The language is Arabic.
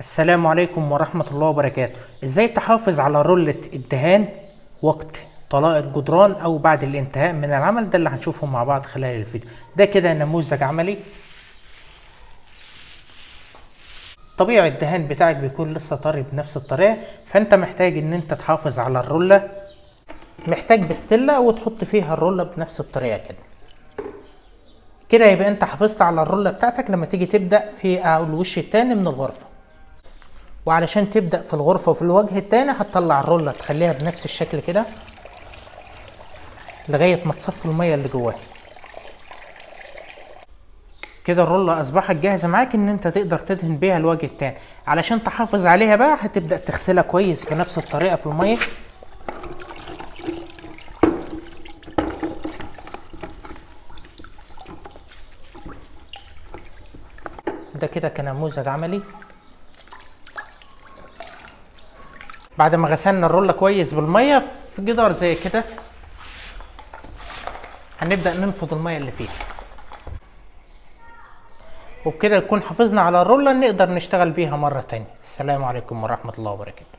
السلام عليكم ورحمة الله وبركاته. إزاي تحافظ على رولة الدهان وقت طلاء الجدران أو بعد الانتهاء من العمل؟ ده اللي هنشوفه مع بعض خلال الفيديو. ده كده نموذج عملي. طبيعي الدهان بتاعك بيكون لسه طري بنفس الطريقة فأنت محتاج إن أنت تحافظ على الرولة محتاج بستلة وتحط فيها الرولة بنفس الطريقة كده. كده يبقى أنت حافظت على الرولة بتاعتك لما تيجي تبدأ في الوش التاني من الغرفة. وعلشان تبدأ في الغرفة وفي الوجه التاني هتطلع الرولة تخليها بنفس الشكل كده لغاية ما تصفي المية اللي جواها. كده الرولة أصبحت جاهزة معاك إن أنت تقدر تدهن بيها الوجه التاني. علشان تحافظ عليها بقى هتبدأ تغسلها كويس بنفس الطريقة في المية. ده كده كنموذج عملي. بعد ما غسلنا الرولة كويس بالمية في جدار زي كده هنبدأ ننفض المية اللي فيها. وبكده نكون حافظنا على الرولة نقدر نشتغل بيها مرة تانية. السلام عليكم ورحمة الله وبركاته.